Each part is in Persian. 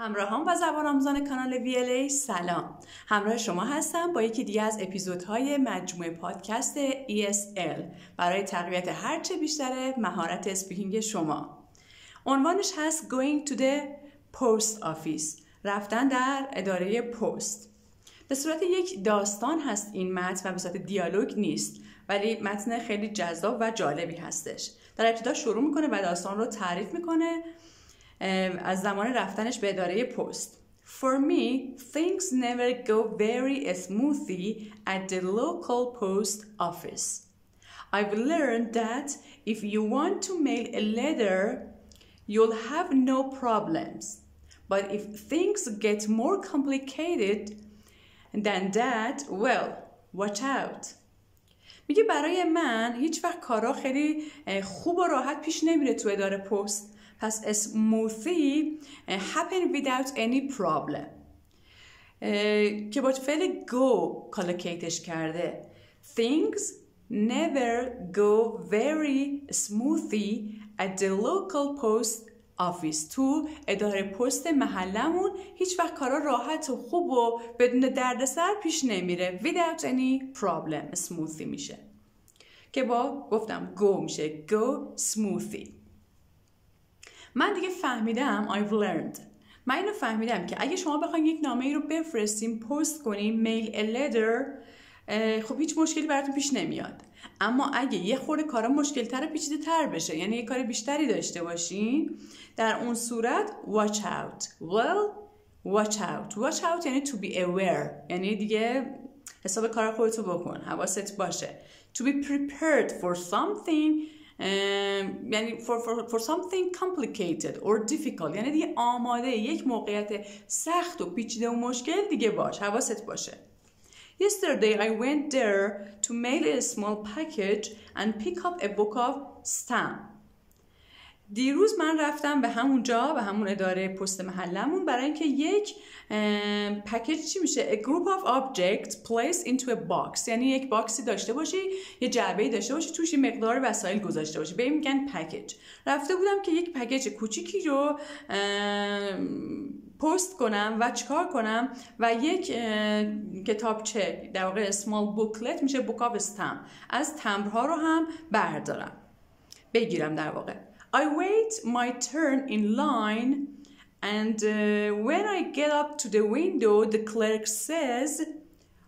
همراهان و زبان آموزان کانال ویلی سلام. همراه شما هستم با یکی دیگه از اپیزودهای مجموعه پادکست ESL برای تقویت هرچه بیشتر مهارت speaking شما. عنوانش هست Going to the Post Office رفتن در اداره پست. به صورت یک داستان هست این متن و به صورت دیالوگ نیست ولی متن خیلی جذاب و جالبی هستش. در ابتدا شروع می‌کنه و داستان رو تعریف می‌کنه. از زمان رفتنش به اداره پست For me, things never go very smoothly at the local post office. I've learned that if you want to mail a letter, you'll have no problems. But if things get more complicated than that, well, watch out. میگه برای من هیچ وقت کارا خیلی خوب و راحت پیش نمیره تو اداره پست پس smoothly happen without any problem که با فعل go کالکیتش کرده things never go very smoothly at the local post office تو اداره پست محلمون هیچ وقت کارا راحت و خوب و بدون دردسر پیش نمیره without any problem smoothly میشه که با گفتم go میشه go smoothly من دیگه فهمیدم I've learned. من اینو فهمیدم که اگه شما بخواید یک نامه ای رو بفرستیم پست کنیم میل a letter خب هیچ مشکلی براتون پیش نمیاد. اما اگه یه خورده کارا مشکل تر پیچیده تر بشه یعنی یه کار بیشتری داشته باشین در اون صورت watch out. Well watch out. Watch out یعنی to be aware. یعنی دیگه حساب کار خودتو بکن حواست باشه. To be prepared for something یعنی for, for, for something complicated or difficult یعنی دیگه آماده یک موقعیت سخت و پیچیده و مشکل دیگه باش حواست باشه Yesterday I went there to mail a small package and pick up a book of stamp. دیروز من رفتم به همون جا به همون اداره پست محلمون برای اینکه یک پکیج چی میشه؟ A group of objects placed into a box. یعنی یک باکسی داشته باشی یه جعبه داشته باشی توش مقدار وسایل گذاشته باشی. به این میگن پکیج رفته بودم که یک پکیج کوچیکی رو پست کنم و چیکار کنم و یک کتابچه در واقع small booklet میشه book of stamp. از تمبرها رو هم بردارم. بگیرم در واقع. I wait my turn in line and uh, when I get up to the window the clerk says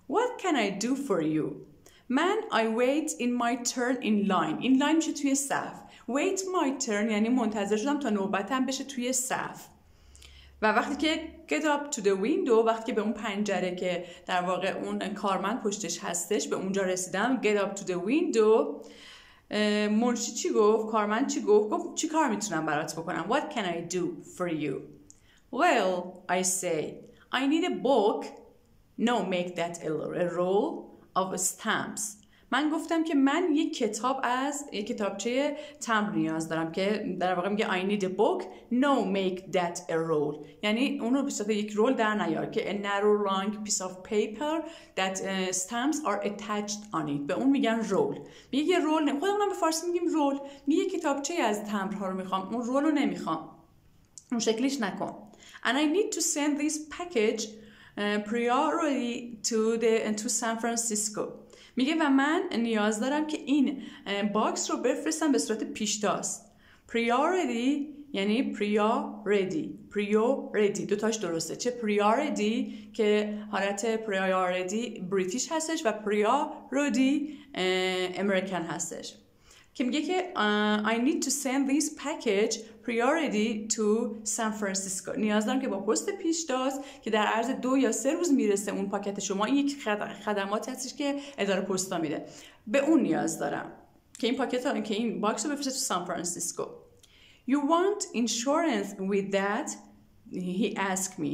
what can I do for you من I wait in my turn in line in line میشه توی صف wait my turn یعنی منتظر شدم تا نوبتم بشه توی صف و وقتی که get up to the window وقتی که به اون پنجره که در واقع اون کارمند پشتش هستش به اونجا رسیدم get up to the window منشی چی گفت کارمند چی گفت گفت چی کار میتونم برات بکنم what can I do for you well I say I need a book no make that a roll of stamps من گفتم که من یک کتاب از یک کتابچه تمبر نیاز دارم که در واقع میگه I need a book. No make that a roll. یعنی اون رو به صورت یک رول در نیار که a narrow long piece of paper that uh, stamps are attached on it. به اون میگن رول میگه یه رول خودمونم به فارسی میگیم رول میگه کتابچه از تمبرها رو می‌خوام. اون رول رو نمی‌خوام. اون شکلیش نکن. And I need to send this package uh, priority to the to San Francisco. میگه و من نیاز دارم که این باکس رو بفرستم به صورت پیشتاز. Priority یعنی priority priority. دوتاش درسته. چه priority که حالت priority بریتیش هستش و priority American هستش. که میگه که uh, I need to send this package priority to San Francisco نیاز دارم که با پست پیشتاز که در عرض دو یا سه روز می‌رسه اون پاکت شما این یک خدمات هستش که اداره پستا میده به اون نیاز دارم که این پاکت ها که این box رو بفرسته تو سان فرانسیسکو You want insurance with that? He asked me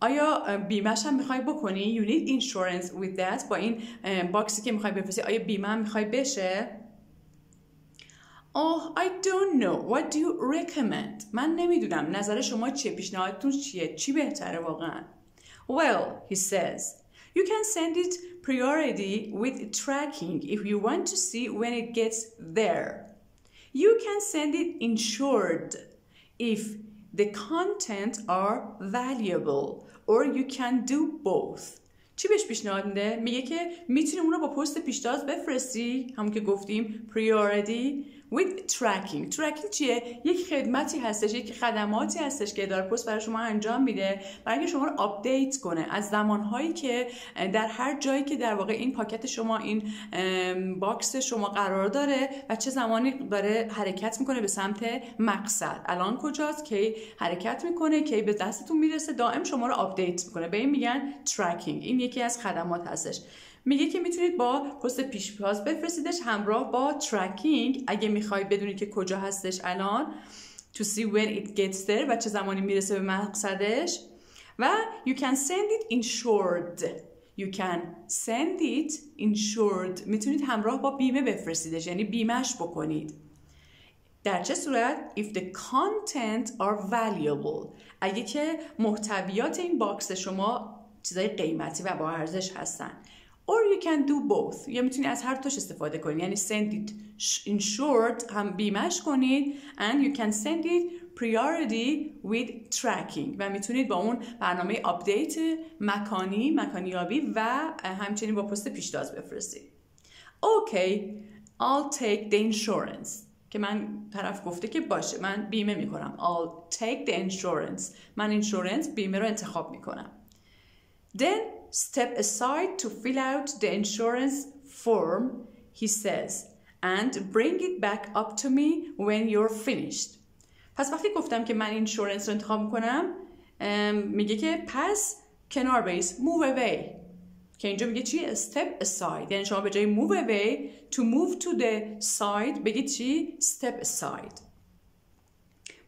آیا بیمهش هم می‌خوای بکنی؟ You need insurance with that با این باکسی که می‌خوای بفرستی آیا بیمه هم می‌خوای بشه؟ Oh, I don't know. What do you recommend? من نمیدونم. نظر شما چیه؟ پیشنهادتون چیه؟ چی بهتره واقعا؟ Well, he says, you can send it priority with tracking if you want to see when it gets there. You can send it insured if the content are valuable or you can do both چی بهش پیشنهاد میده میگه که میتونی اون رو با پست پیشتاز بفرستی همون که گفتیم priority with tracking. Tracking چیه? یک خدمتی هستش یک خدماتی هستش که اداره پست برای شما انجام میده برای اینکه شما رو update کنه. از زمانهایی که در هر جایی که در واقع این پاکت شما این box شما قرار داره و چه زمانی داره حرکت می‌کنه به سمت مقصد. الان کجاست؟ کی حرکت می‌کنه کی به دستتون می‌رسه دائم شما رو update می‌کنه. به این میگن tracking. این یکی از خدمات هستش. میگه که می‌تونید با پست پیشتاز بفرستیدش همراه با tracking اگه می‌خواید بدونید که کجا هستش الان to see when it gets there و چه زمانی می‌رسه به مقصدش. و you can send it insured. You can send it insured. می‌تونید همراه با بیمه بفرستیدش یعنی بیمهش بکنید. در چه صورت؟ If the contents are valuable. اگه که محتویات این box شما چیزای قیمتی و با ارزش هستن. Or you can do both. یا می‌تونید از هر دوش استفاده کنید یعنی send it insured هم بیمش کنید and you can send it priority with tracking. و می‌تونید با اون برنامه update مکانی مکانیابی و همچنین با پست پیشتاز بفرستید. Okay I'll take the insurance. که من طرف گفته که باشه من بیمه می‌کنم. I'll take the insurance. من insurance بیمه رو انتخاب می‌کنم. Then step aside to fill out the insurance form, he says, and bring it back up to me when you're finished. پس وقتی گفتم که من اینشورنس رو انتخاب میکنم میگه که پس کنار بیس move away که اینجا میگه چی step aside یعنی شما به جای move away to move to the side بگید چی step aside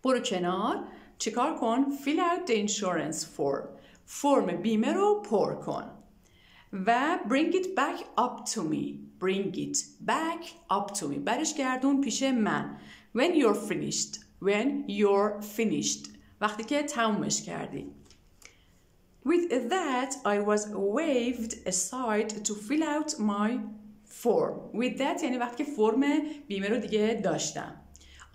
برو کنار چیکار کن fill out the insurance form فرم بیمه رو پر کن و bring it back up to me bring it back up to me برش گردون پیش من when you're finished when you're finished وقتی که تمومش کردی With that, I was waved aside to fill out my form. With that یعنی وقتی که فرم بیمه رو دیگه داشتم.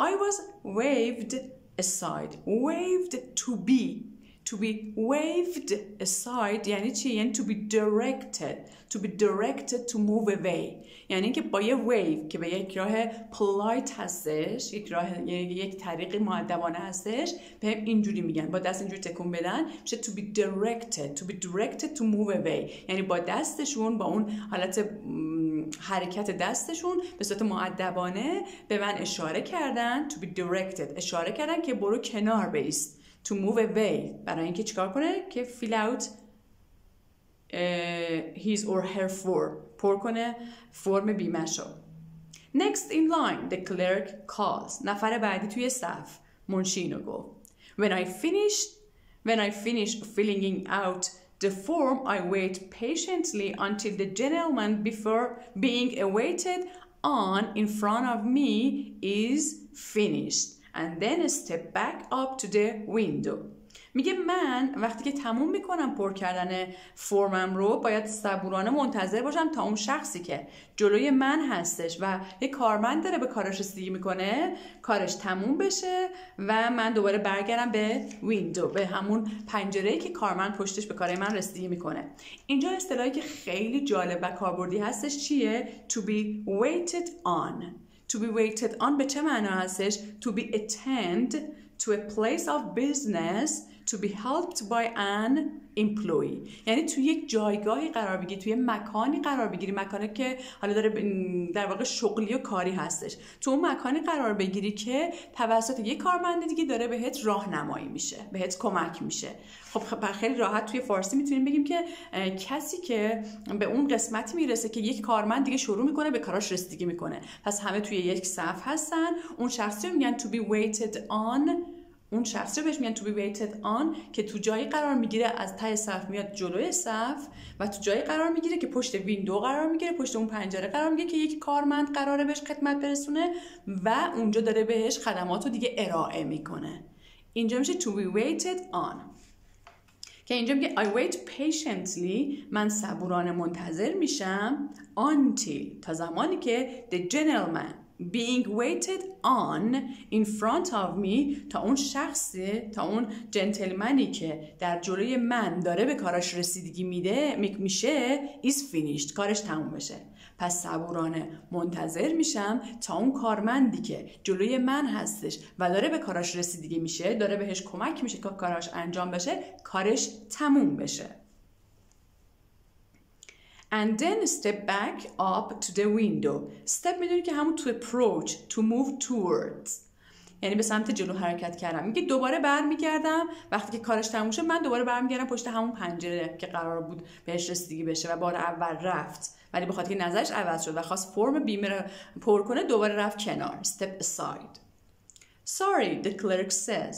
I was waved aside. Waved to be. To be waved aside یعنی چی؟ یعنی to be directed to be directed to move away. یعنی اینکه با یه wave که به یک راه polite هستش یک راه یک طریق معدبانه هستش به اینجوری میگن با دست اینجوری تکون بدن میشه to be directed to be directed to move away. یعنی با دستشون با اون حالت حرکت دستشون به صورت معدبانه به من اشاره کردن to be directed. اشاره کردن که برو کنار بیست to move away برای اینکه چیکار کنه که fill out his or her form پر کنه فرم بیمه شو next in line the clerk calls نفر بعدی توی صف منشی اینو گفت when I finished when I finish filling out the form I wait patiently until the gentleman before being awaited on in front of me is finished And then step back up to the window. میگه من وقتی که تموم می‌کنم پر کردن فرمم رو باید صبورانه منتظر باشم تا اون شخصی که جلوی من هستش و یه کارمند داره به کارش رسیدگی می‌کنه کارش تموم بشه و من دوباره برگردم به ویندو به همون پنجره که کارمند پشتش به کار من رسیدگی می‌کنه. اینجا اصطلاحی که خیلی جالب و کاربردی هستش چیه؟ To be waited on. to be waited on به چه معنا هستش to be attend to a place of business to be helped by an employee. یعنی توی یک جایگاهی قرار بگیری توی مکانی قرار بگیری مکانی که حالا داره در واقع شغلی و کاری هستش. تو اون مکانی قرار بگیری که توسط یک کارمند دیگه داره بهت راهنمایی میشه بهت کمک میشه. خب خیلی راحت توی فارسی می‌تونیم بگیم که کسی که به اون قسمتی می‌رسه که یک کارمند دیگه شروع می‌کنه به کاراش رسیدگی می‌کنه. پس همه توی یک صف هستن. اون شخصی رو میگن to be waited on اون شخص رو بهش میگن to be waited on که تو جایی قرار می‌گیره از ته صف میاد جلوی صف و تو جایی قرار می‌گیره که پشت ویندو قرار می‌گیره پشت اون پنجره قرار می‌گیره که یک کارمند قراره بهش خدمت برسونه و اونجا داره بهش خدمات رو دیگه ارائه می‌کنه. اینجا میشه to be waited on. که اینجا میگه I wait patiently من صبورانه منتظر میشم until تا زمانی که the gentleman being waited on in front of me تا اون شخصی تا اون جنتلمنی که در جلوی من داره به کاراش رسیدگی میده میشه is finished کارش تموم بشه. پس صبورانه منتظر میشم تا اون کارمندی که جلوی من هستش و داره به کاراش رسیدگی میشه داره بهش کمک میشه که کاراش انجام بشه کارش تموم بشه. And then step back up to the window. Step می‌دونی که همون to approach to move towards. یعنی به سمت جلو حرکت کردم. میگه دوباره برمیگردم. وقتی که کارش تموم شد من دوباره برمیگردم پشت همون پنجره که قرار بود بهش رسیدگی بشه و بار اول رفت. ولی بخاطر که نظرش عوض شد و خواست فرم بیمه رو پر کنه دوباره رفت کنار. Step aside. Sorry the clerk says.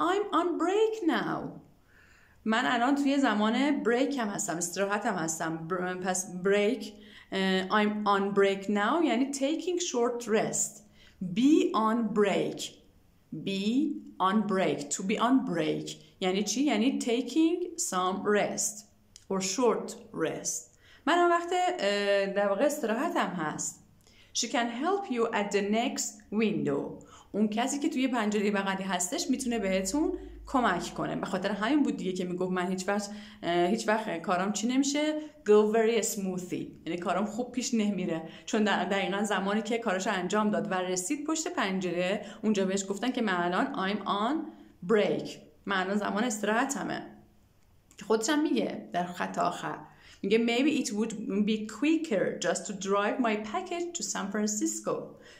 I'm on break now. من الان توی زمان بریک هم هستم. استراحت هم هستم پس بریک I'm on break now یعنی taking short rest. Be on break. Be on break. To be on break. یعنی چی؟ یعنی taking some rest or short rest. من اون وقت در واقع استراحت هم هست. She can help you at the next window. اون کسی که توی پنجره بغلی هستش می‌تونه بهتون کمک کنه. به خاطر همین بود دیگه که می‌گفت من هیچ وقت هیچ وقت کارم چی نمیشه؟ Go very smoothly یعنی کارم خوب پیش نمیره. چون در دقیقا زمانی که کارش انجام داد و رسید پشت پنجره اونجا بهش گفتن که من الان I'm on break. من الان زمان استراحتمه. که خودش هم میگه در خط آخر. میگه maybe it would be quicker just to drive my package to San Francisco.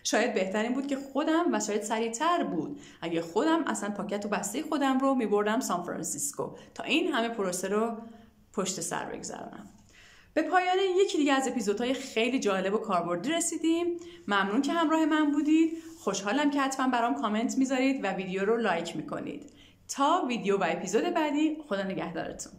شاید بهترین بود که خودم و شاید سریعتر بود. اگه خودم اصلا پاکت و بسته خودم رو میبردم سان فرانسیسکو. تا این همه پروسه رو پشت سر بگذرونم به پایان یکی دیگه از اپیزودهای خیلی جالب و کاربردی رسیدیم. ممنون که همراه من بودید. خوشحالم که حتما برام کامنت می‌ذارید و ویدیو رو لایک می‌کنید. تا ویدیو و اپیزود بعدی خدا نگهدارتون.